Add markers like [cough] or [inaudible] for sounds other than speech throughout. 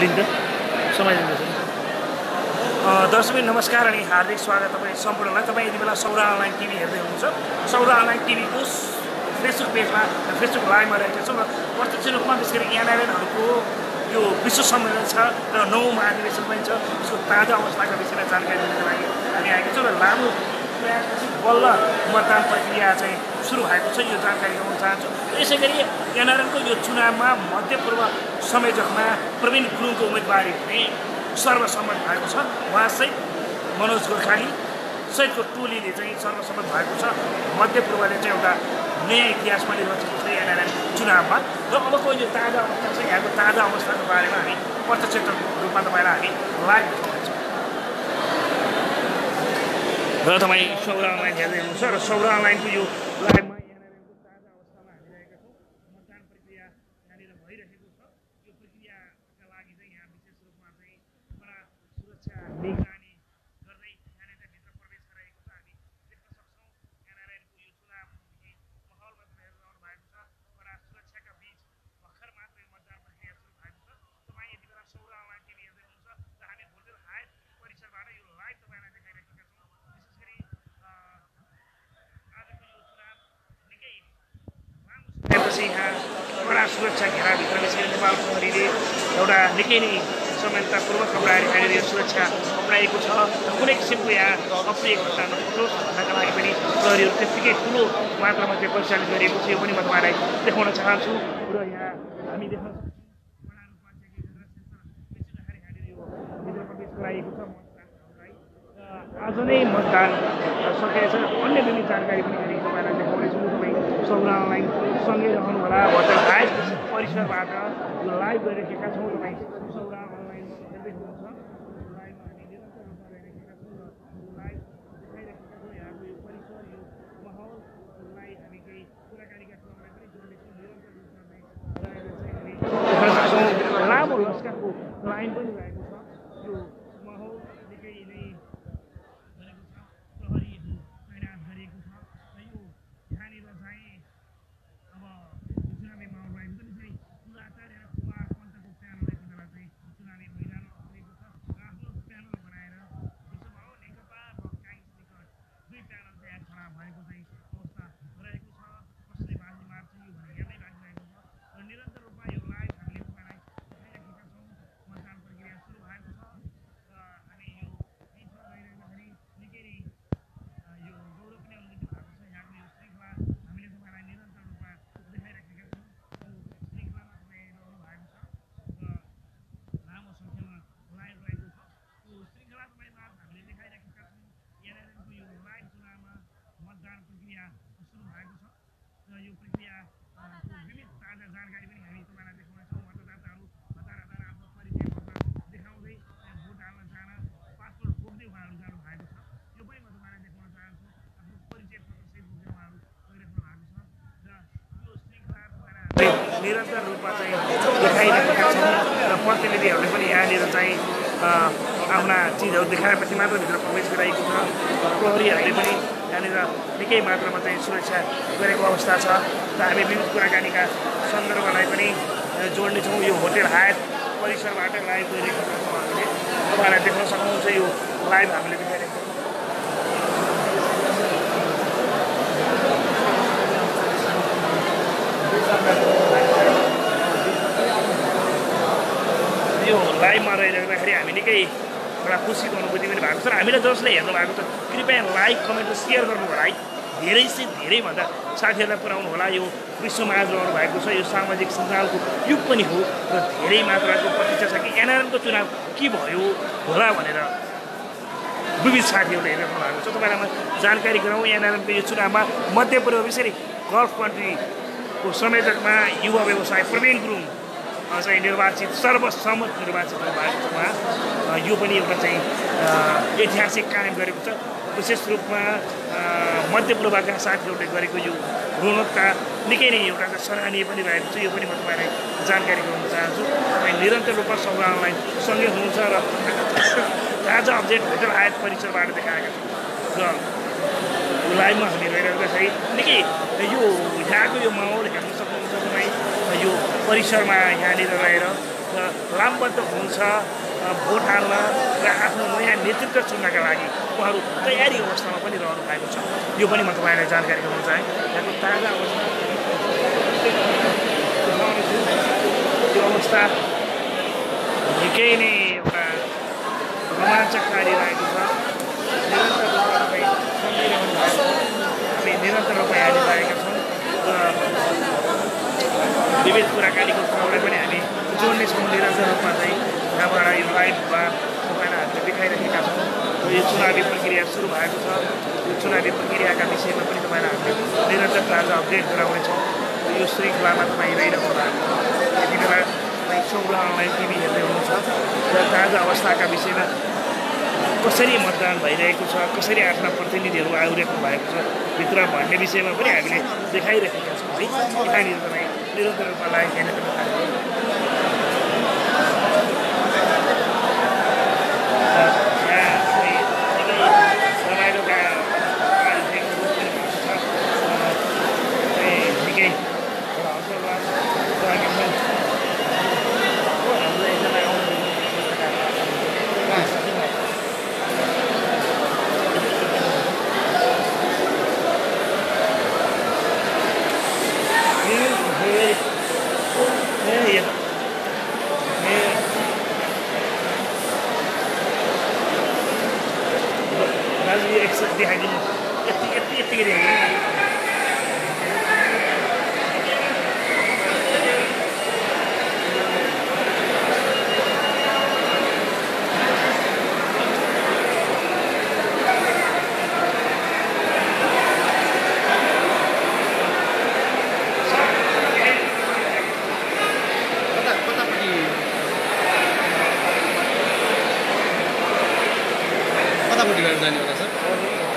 Link समय दिँदैछ दर्शक नमस्कार अनि हार्दिक स्वागत तपाईँ सम्पूर्णलाई। तपाईँ यति बेला सौरा अनलाइन टिभी हेर्दै हुनुहुन्छ। सौरा अनलाइन टिभीको फेसबुक पेजमा फेसबुक लाइभमा रहेका छौँ र प्रत्यक्ष रूपमा विशेष गरी एनआरएनहरूको यो विश्व सम्मेलन छ र नौ महाधिवेशन पनि छ। यसको ताजा अवस्थाका विषयमा जानकारी दिनको लागि हामी आएका छौँ र लामो बल्ल मतदान प्रक्रिया चाहिँ सुरु भएको छ। यो जानकारी गराउन चाहन्छु। यसै गरी एनआरएनको यो चुनावमा मध्यपूर्व संयोजकमा प्रवीण गुरुङको उम्मेदवारी पनि सर्वसम्मत भएको छ। उहाँसहित मनोज गोर्खाली सहितको टोलीले चाहिँ सर्वसम्मत भएको छ। मध्यपूर्वले चाहिँ एउटा नयाँ इतिहासमा निर्वाचित छ एनआरएन चुनावमा। र अबको यो ताजा अवस्था छ यहाँको ताजा अवस्थाको बारेमा हामी प्रत्यक्ष रूपमा तपाईँलाई हामी लाइभ देखाउनेछौँ र तपाईँ सौरा अनलाइन हेर्दै हुनुहुन्छ र सौरा अनलाइनको यो लाइभमा एनआरएनको ताजा अवस्थामा हामी रहेका छौँ मतदान प्रक्रिया यहाँनिर भइरहेको छ यो प्रक्रियाका लागि चाहिँ यहाँ विशेष रूपमा चाहिँ कडा सुरक्षा निगरानी गर्दै यहाँनिर भित्र प्रवेश गराएको छ हामी देख्न सक्छौँ एनआरएनको यो चुनावमुखी माहौलमा तपाईँहरू रहनु भएको छ कडा सुरक्षाका बिच भर्खर मात्र यो मतदान प्रक्रिया सुरु भएको छ तपाईँ यति बेला सौरा अनलाइन टिभी हेर्दै हुनुहुन्छ र हामी भोटेल हायत परिसरबाट यो लाइभ तपाईँलाई देखाइरहेका छौँ विशेष गरी आजको यो चुनाव निकै लामो समयपछि यहाँ कडा सुरक्षा घेराभित्र विशेष नेपाल प्रहरीले एउटा निकै नै संयन्त्रपूर्वक यहाँनिर यो सुरक्षा अप्नाएको छ। र कुनै किसिमको यहाँ अप्रिय घटना नघटोस् भन्नका लागि पनि प्रहरीहरू त्यत्तिकै ठुलो मात्रामा चाहिँ परिचालित गरिएको छ यो पनि म तपाईँलाई देखाउन चाहन्छु। र यहाँ हामी देख्न छ आज नै मतदान सकेछ अन्य विभिन्न जानकारी पनि फेरि तपाईँलाई देखाउनेछु। तपाईँ अनलाइन सँगै रहनुहोला। होटल हाइट परिसरबाट लाइभ गरिरहेका छौँ? तपाईँ सौरा अनलाइन हेर्दै हुनुहुन्छ लाइभमा हामी निरन्तर रूपमा गइरहेका छौँ र लाइभ देखाइरहेका छौँ। यहाँको यो परिसर यो माहौललाई हामी केही कुराकानीका क्रमलाई पनि जोड्नेछौँ। निरन्तर रूपमा लामो लस्करको लाइन पनि रहेको छ यो माहौल निकै नै गरेको छ प्रहरीहरू तैनात गरिएको छ र यो यहाँनिर चाहिँ अब यो चुनावी माहौल रहेको पनि चाहिँ पुराचार्य र कुमार पन्तको प्यानल यति बेला चाहिँ चुनावी मैदानमा उत्रेको छ र आफ्नो प्यानल बनाएर जसो भयो नेकपा र काङ्ग्रेस निकट दुई प्यानल चाहिँ यहाँ खडा भएको चाहिँ अवस्था रहेको छ कसले बाजी मार्छ यो भनेर हेर्दै लागिरहेको छ र निरन्तर रूपमा यो लाइभ हामीले तपाईँलाई देखाइरहेका छौँ मतदान प्रक्रिया सुरु भएको छ र हामी यो बिचमा गइरहँदाखेरि निकै नै अ, यो गौरव पनि अनुभूति भएको छ यहाँको यो श्रृङ्खला हामीले तपाईँलाई निरन्तर रूपमा देखाइरहेका छौँ यो श्रृङ्खलामा तपाईँ रहनु भएको छ र लामो सङ्ख्यामा लाइभ रहेको छ यो श्रृङ्खला तपाईँमा हामीले देखाइरहेका छौँ एनआरएनको यो लाइभ चुनावमा मतदान प्रक्रिया सुरु भएको छ र यो प्रक्रिया अ, को विविध ताजा जानकारी पनि हामी तपाईँलाई देखाउनेछौँ मतदाताहरू हतार हतार आफ्नो परिचय पत्र देखाउँदै त्यहाँ भोट हाल्न जान पासपोर्ट बोक्दै उहाँहरू जानु भएको छ यो पनि म तपाईँलाई देखाउन चाहन्छु आफ्नो परिचय पत्रसहित बोक्दै उहाँहरू गइराख्नु भएको छ र यो श्रृङ्खला तपाईँलाई निरन्तर रूपमा चाहिँ देखाइरहेका छौँ। र प्रतिनिधिहरूले पनि यहाँनिर चाहिँ आफ्ना चिजहरू देखाएपछि मात्र भित्र प्रवेश गराएको छ। प्रहरीहरूले पनि यहाँनिर निकै मात्रामा चाहिँ सुरक्षा गरेको अवस्था छ। र हामी विविध कुराकानीका सन्दर्भलाई पनि जोड्नेछौँ। यो होटेल हायत परिसरबाट लाइभ गरिरहेको छौँ। तपाईँलाई देख्न सक्नुहुन्छ यो लाइभ हामीले देखाइरहेको यो लाइभमा रहिरहँदाखेरि हामी निकै एउटा खुसीको अनुभूति पनि भएको छ। र हामीलाई जसले हेर्नु भएको छ कृपया लाइक कमेन्ट र सेयर गर्नु होला है। धेरै से धेरैभन्दा साथीहरूलाई पुऱ्याउनु होला। यो विश्वमा आज रहनु भएको छ यो सामाजिक सञ्जालको युग पनि हो र धेरै मात्राको प्रतीक्षा छ कि एनआरएनको चुनाव के भयो होला भनेर विविध साथीहरूले हेरिराख्नु भएको छ। तपाईँलाई म जानकारी गराउँ एनआरएनको यो चुनावमा मध्यपूर्व विषय गल्फ कन्ट्रीको संयोजकमा युवा व्यवसाय प्रवीण गुरुङ चाहिँ निर्वाचित सर्वसम्मत निर्वाचित हुनुभएको उहाँ। यो पनि एउटा चाहिँ ऐतिहासिक कायम गरेको छ। विशेष रूपमा मध्यपूर्वका साथीहरूले गरेको यो गुणवत्ता निकै नै एउटा सराहनीय पनि रहेको छ। यो पनि म तपाईँलाई जानकारी गराउन चाहन्छु। तपाईँ निरन्तर रूपमा अनलाइन सँगै हुनुहुन्छ र [coughs] ताजा अपडेट होटल आयत परिसरबाट देखाएका छौँ। र लाइभमा हामी गइरहँदाखेरि निकै यो यहाँको यो माहौल हेर्न परिसरमा यहाँनिर रहेर लामबद्ध हुनुहुन्छ अ, भोट हाल्न र आफ्नो नयाँ नेतृत्व चुन्नका लागि उहाँहरू तयारी अवस्थामा पनि रहनु भएको छ। यो पनि म तपाईँलाई जानकारी गराउन चाहेँ यहाँको ताजा अवस्था। त्यो अवस्था निकै नै एउटा रोमाञ्चकारी रहेको छ। निरन्तर रूपमा तपाईँ सुनिरहनु भएको हामी निरन्तर रूपमा आइरहेका छौँ। र विविध कुराकानीको क्रमलाई पनि हामी जोड्नेछौँ निरन्तर रूपमा चाहिँ यहाँबाट यो लाइभमा तपाईँलाई हामीले देखाइरहेका छौँ। यो चुनावी प्रक्रिया सुरु भएको छ। यो चुनावी प्रक्रियाका विषयमा पनि तपाईँलाई हामीले निरन्तर ताजा अपडेट गराउनेछौँ। यो श्रृङ्खलामा तपाईँ हेरिरहनु भएको छ यति बेला तपाईँ चौरा अनलाइन टिभी हेर्दै हुनुहुन्छ। र ताजा अवस्थाका विषयमा कसरी मतदान भइरहेको छ कसरी आफ्ना प्रतिनिधिहरू आइरहेको भएको छ भित्र भन्ने विषयमा पनि हामीले देखाइरहेका छौँ है। यहाँनिर तपाईँ निरन्तर रूपमा लाइभ हेर्न पनि पाइन्छ। र यहाँ चाहिँ निकै रमाइलो का- कार्यक्रम पनि भएको छ। र चाहिँ निकै एउटा हर्षोल्लास लागेको छ। हो, हाम्रो एकजना आउनुहुने दाजु एक सय देखाइदिनु यति यति यतिकै देखाइदिनु कता कतापट्टि कतापट्टि गएर जाने होला सर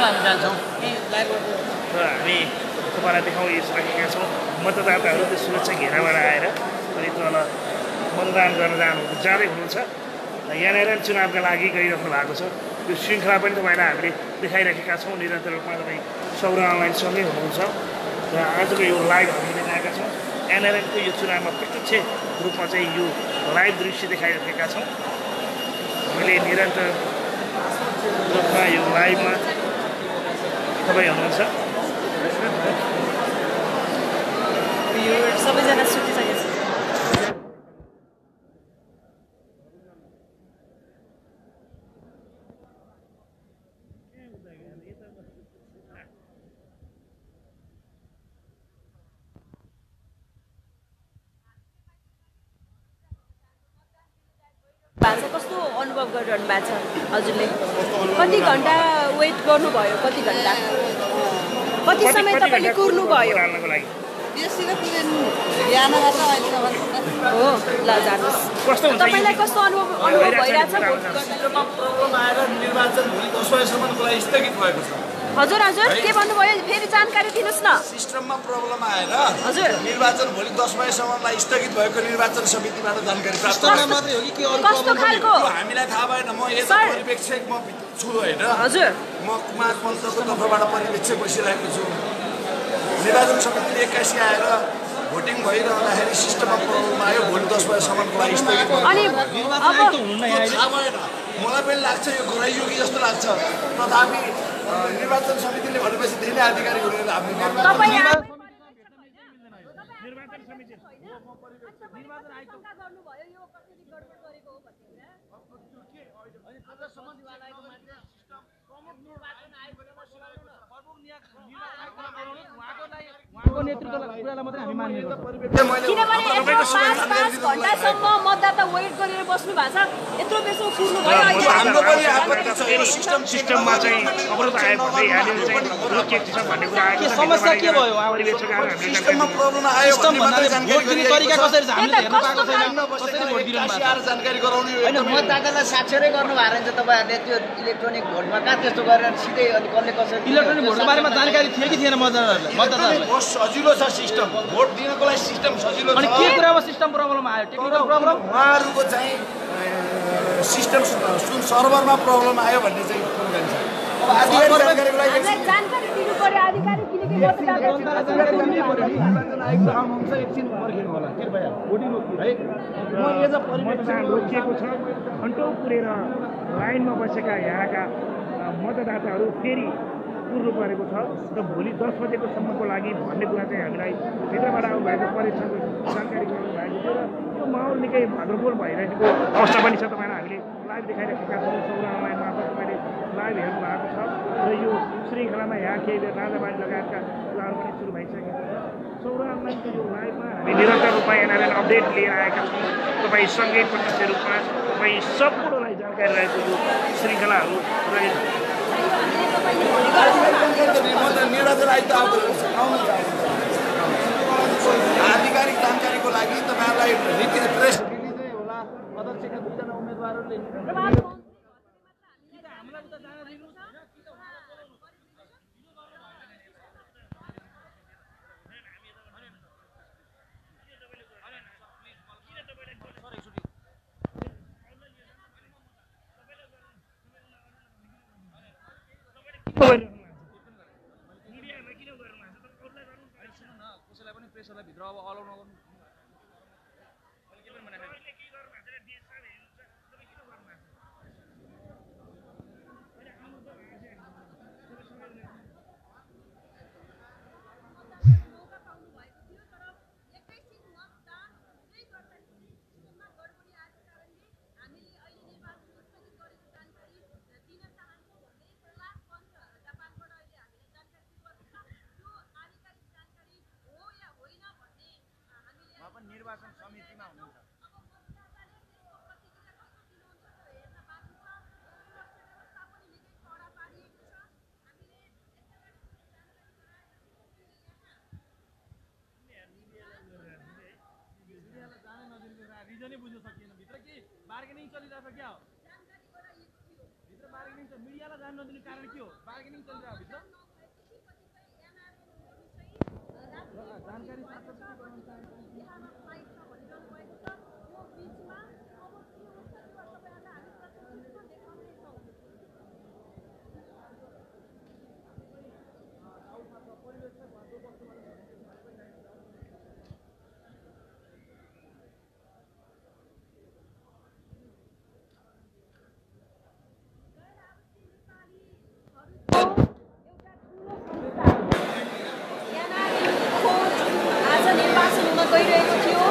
हामी जान्छौँ र हामी तपाईँलाई देखाउन छौँ मतदाताहरू त्यो सुरक्षा घेराबाट आएर अनि तल मतदान गर्न जानु जाँदै हुनुहुन्छ यहाँनिर चुनावका लागि गइराख्नु भएको छ। यो श्रृङ्खला पनि तपाईँलाई हामीले देखाइरहेका छौँ। निरन्तर रूपमा तपाईँ सौर अनलाइन सँगै हुनुहुन्छ। र आजको यो लाइभ हामी देखाएका छौँ। एनआरएनको यो चुनावमा प्रत्यक्ष रूपमा चाहिँ यो लाइभ दृश्य देखाइरहेका छौँ। हामीले निरन्तर रूपमा यो लाइभमा तपाईँ हुनुहुन्छ। सबैजना सुतिसकेको छ भएको छ कस्तो अनुभव गरिरहनु भएको छ हजुरले? कति घन्टा वेट गर्नुभयो? कति घन्टा? कति समय तपाईँले कुर्नुभयो? हो ल जानुहोस्। कस्तो हुन्छ? तपाईँलाई कस्तो अनुभव अनुभव भइरहेछ हजुर हजुर। के भन्नुभयो? फेरि जानकारी दिनुहोस् न। सिस्टममा प्रब्लम आएर हजुर। निर्वाचन भोलि दस बजीसम्मलाई स्थगित भएको निर्वाचन समितिबाट जानकारी प्राप्त मात्रै हो कि के अरू कस्तो खालको? हामीलाई थाहा भएन। म यता सर। पर्यवेक्षक म छु होइन? हजुर। म कुमार पन्तको तर्फबाट पर्यवेक्षक बसिरहेको छु। निर्वाचन समितिले एक्कासी आएर भोटिङ भइरहँदाखेरि सिस्टममा प्रब्लम आयो। भोलि दस बजीसम्मको लागि स्थगित मलाई पनि लाग्छ यो घुराइयो कि जस्तो लाग्छ। तथापि निर्वाचन समितिले भनेपछि धेरै आधिकारिकहरू हामीले मान्नु तपाईँ आफै निर्वाचन समिति गर्नुभयो यो कसरी गडबड गरेको हो भन्ने कुरा उहाँको नेतृत्वलाई कुरालाई मात्रै हामी मान्ने गर्छौँ किनभने यत्रो पाँच पाँच घन्टासम्म मतदाता वेट गरेर बस्नु भएको छ। यत्रो बेसो कुर्नु भयो। अहिले हाम्रो पनि आपत्ति छ। यो सिस्टम सिस्टममा चाहिँ अवरोध आयो भन्दै यहाँनिर चाहिँ रोकिएको छ भन्ने कुरा आएको के छ समस्या के भयो? परिवेशकहरूले हामीले सिस्टममा प्रब्लम आयो सिस्टम भन्ने भन्नाले मात्रै भोट जानकारी दिने गरिएको तरिका छ। कसरी छ? हामीले हेर्न पाएको छैन। कसरी भोट दिनु एक्कासी आएर जानकारी गराउने यो होइन मतदातालाई साक्षरै गर्नु भएको रहेछ तपाईँहरूले त्यो इलेक्ट्रोनिक भोटमा कहाँ त्यस्तो गरेर सिधै अनि कसले कसरी इलेक्ट्रोनिक भोटको बारेमा जानकारी थियो कि थिएन मतदाताहरूलाई? मतदाताहरूलाई। सजिलो छ सिस्टम भोट दिनको लागि सिस्टम सजिलो अनि छ के कुरामा सिस्टम प्रब्लम आयो टेक्निकल प्रब्लम उहाँहरूको चाहिँ सिस्टम सुन सर्भरमा प्रब्लम आयो भन्ने चाहिँ एकछिन पर्खिनु होला कृपया भोटिङ है रोकिएको छ घन्टौँ पुरेर लाइनमा बसेका यहाँका मतदाताहरू फेरि कुर्नु परेको छ र भोलि दस बजेको सम्मको लागि भन्ने कुरा चाहिँ हामीलाई भित्रबाट आउनुभएको परीक्षणको जानकारी गराउनु भएको थियो र यो माहौल निकै भाद्रबोल भइरहेको अवस्था पनि छ तपाईँलाई हामीले लाइभ देखाइरहेका छौँ सौरा अनलाइन मार्फत तपाईँले लाइभ हेर्नु भएको छ र यो श्रृङ्खलामा यहाँ केही बेर राजाबाजी लगायतका कुराहरू पनि सुरु भइसकेको छ। सौरा अनलाइनको यो लाइभमा हामी निरन्तर रूपमा एनआरएन अपडेट लिएर आएका छौँ। तपाईँ सँगै प्रत्यक्ष रूपमा तपाईँ सम्पूर्णलाई जानकारी रहेको यो श्रृङ्खलाहरू रहेछ। आधिकारिक जानकारीको लागि तपाईँहरूलाई प्रेस रिलिजै होला। अध्यक्षका दुईजना उम्मेदवारहरूले कसैलाई पनि प्रेसरलाई भित्र अब निर्वाचन समितिमा हुनुहुन्छ। रिजनै बुझ्न सकिएन भित्र के? बार्गेनिङ चलिरहेको क्या हो? भित्र बार्गेनिङ छ। मिडियालाई जान नदिने कारण के हो? बार्गेनिङ चलिरहेको भित्र? जानकारी आज हुन गइरहेको थियो।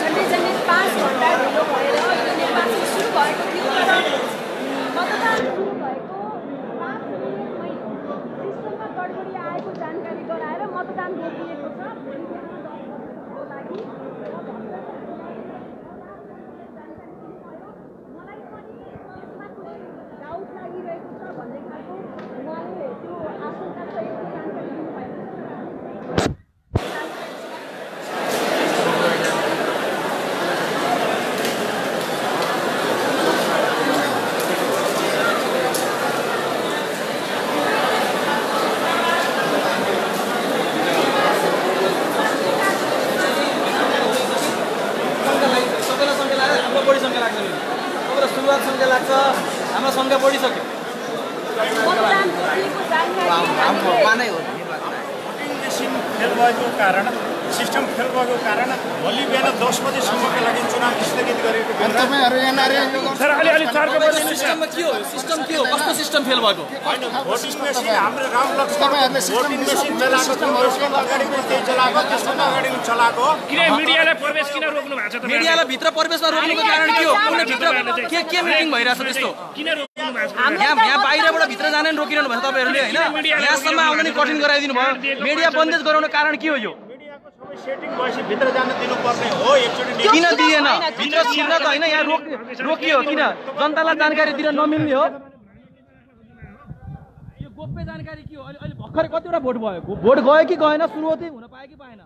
झन्डै झन्डै पाँच घन्टा ढिलो भएर यो निर्वाचन सुरु भएको थियो तर मतदान सुरु भएको पाँच मिनटमै गडबडी आएको जानकारी गराएर मतदान रोकिएको छ भोलि बिहान दस बजीसम्मको लागि र मलाई पनि यसमा कुनै डाउट लागिरहेको छ भन्ने खालको उहाँले त्यो आशंका सहितको जानकारी दिनुभएको छ सबैलाई सबैलाई सङ्ख्या लाग्छ हाम्रो बढी सङ्ख्या लाग्छ नि सबैलाई सुरुवात सङ्ख्या लाग्छ हाम्रो सङ्ख्या बढिसक्यो मतदान रोकिएको जानकारी उहाँमै हो निर्वाचन भोटिङ मेसिन फेल भएको कारण सिस्टम फेल भएको कारण भोलि बिहान दस बजेसम्मको लागि चुनाव स्थगित गरेको सर अलि अलि पनि सिस्टममा के हो? सिस्टम के हो? कस्तो सिस्टम फेल भएको? होइन भोटिङ मेसिन हाम्रो रामलक्ष्मण भोटिङ मेसिन चलाएको अगाडि त्यही चलाएको त्यसभन्दा अगाडि चलाएको। किन मिडियालाई प्रवेश किन रोक्नु भएको छ? मिडियालाई भित्र प्रवेशमा रोक्नुको कारण के हो? कुनै भित्र के के मिटिङ भइरहेछ त्यस्तो? किन रोक्नु भएको छ? यहाँ यहाँ बाहिरबाट भित्र जाने नि रोकिरहनु भएको तपाईँहरूले होइन? यहाँसम्म आउन नि कठिन गराइदिनु भयो। मिडिया बन्देज गराउने कारण के हो यो? किन दिएन? भित्र छिर्न त होइन यहाँ रोक रोकियो किन? जनतालाई जानकारी दिन नमिल्ने हो। यो गोप्य जानकारी के हो? अहिले अहिले भर्खरै कतिवटा भोट भयो? भोट गयो कि गएन सुरुवाती हुन पायो कि पाएन?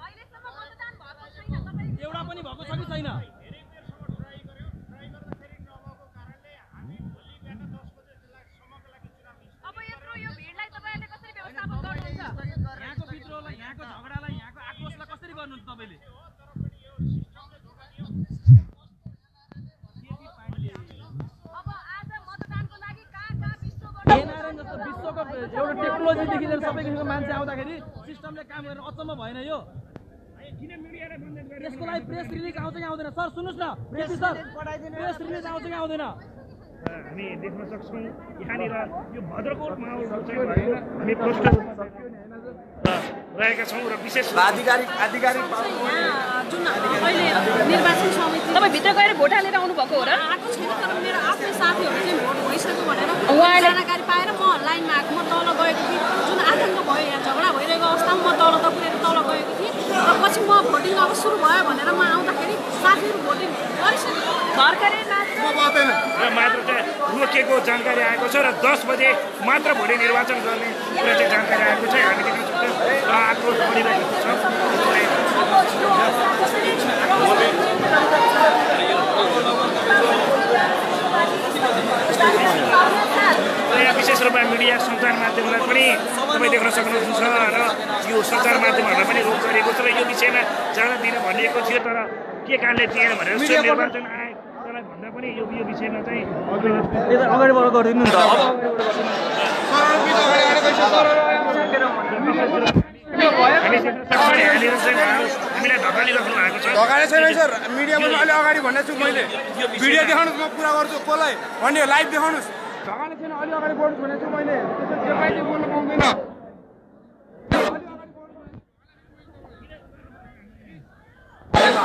अहिलेसम्म मतदान भएको छैन तपाईँ एउटा पनि भएको छ कि छैन अब यत्रो यो भिडलाई तपाईँहरूले कसरी व्यवस्थापन गर्नुहुन्छ यहाँको विद्रोहलाई यहाँको झगडालाई यहाँको आक्रोशलाई कसरी गर्नुहुन्छ तपाईँले अब आज मतदानको लागि कहाँ कहाँ विश्वबाट एनआरएन जस्तो विश्वको एउटा टेक्नोलोजीदेखि लिएर सबै किसिमको मान्छे आउँदाखेरि सिस्टमले काम गरेर अचम्म भएन यो। यसको लागि प्रेस रिलिज आउँछ कि आउँदैन? सर सुन्नुहोस् न। प्रेस सर प्रेस रिलिज आउँछ कि आउँदैन? हामी देख्न सक्छौँ यहाँनिर यो भद्रकोट भएर हामी प्रष्ट रूपमा रहेका छौँ र विशेष आधिकारिक आधिकारिक यहाँ जुन अहिले निर्वाचन समिति तपाईँ भित्र गएर भोट हालेर आउनुभएको हो र? आएको छैन तर मेरो आफ्नै साथीहरू चाहिँ भोट भइसक्यो भनेर पाएर म लाइनमा आएको म तल गएको थिएँ जुन आतङ्क भयो यहाँ झगडा भइरहेको अवस्थामा म तल दपुरेर तल गएको थिएँ र पछि म भोटिङ अब सुरु भयो भनेर म आउँदाखेरि साथीहरू भोटिङ गरिसक्यो भर्खरै र मात्र चाहिँ रोकिएको जानकारी आएको छ र दस बजे मात्र भोलि निर्वाचन गर्ने कुरा चाहिँ जानकारी आएको छ हामी देख्न सक्छौँ र आक्रोश बढिरहेको छ विशेष रूपमा मिडिया सञ्चार माध्यमलाई पनि तपाईँ देख्न सक्नुहुन्छ र यो सञ्चार माध्यमहरूलाई पनि रोक गरिएको छ र यो विषयमा जान दिन भनिएको थियो तर के कारणले दिएन भनेर निर्वाचन आयोग भन्दा पनि यो यो विषयमा चाहिँ अगाडिबाट गरिदिनु नि त भएको छ ढगाने छैन सर मिडियामा अलि अगाडि भनेको छु मैले। भिडियो देखाउनुहोस् म पुरा गर्छु कसलाई। भन्ने लाइभ देखाउनुहोस्। ढगाने छैन अलि अगाडि बढ्नुहोस् भनेको छु मैले। चाहिँ बोल्नु पाउँदैन। गर्न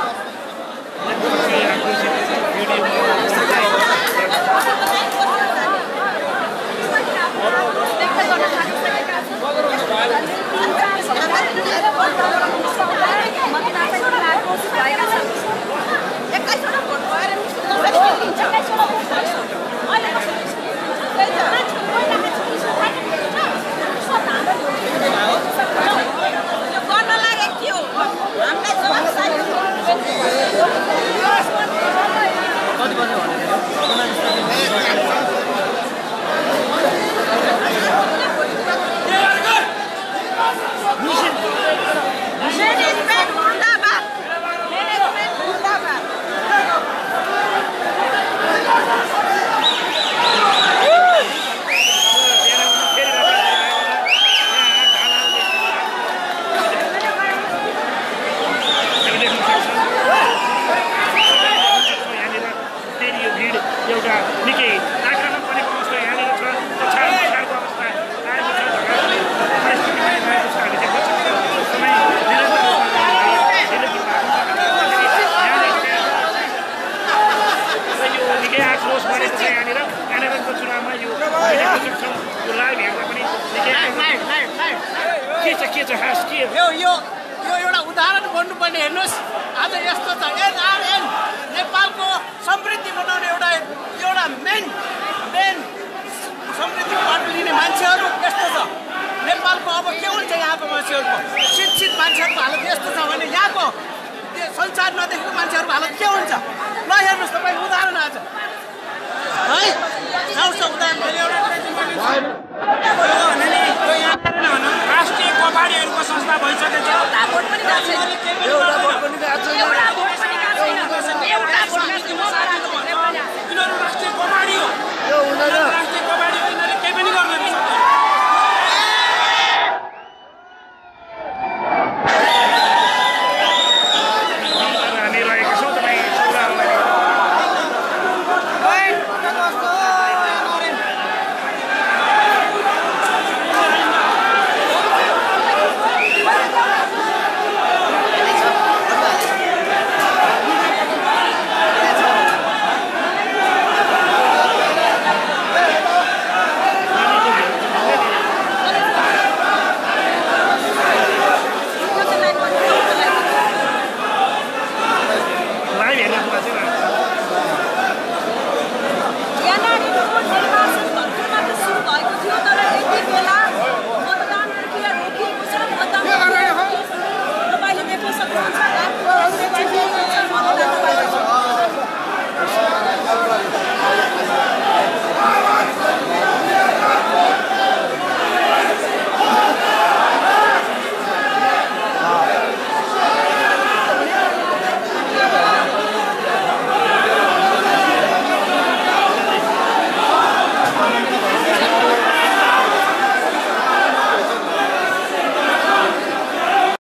बन्नुपर्ने हेर्नुहोस् आज यस्तो छ एनआरएन नेपालको समृद्धि बनाउने एउटा एउटा मेन मेन समृद्धि पार्ट लिने मान्छेहरू यस्तो छ नेपालको अब के हुन्छ यहाँको मान्छेहरूको शिक्षित मान्छेहरूको हालत यस्तो छ भने यहाँको संसार नदेखेको मान्छेहरूको हालत के हुन्छ ल हेर्नुहोस् तपाईँको उदाहरण आज है आउँछ उदाहरण पार्टीहरूको संस्था भइसकेको छ।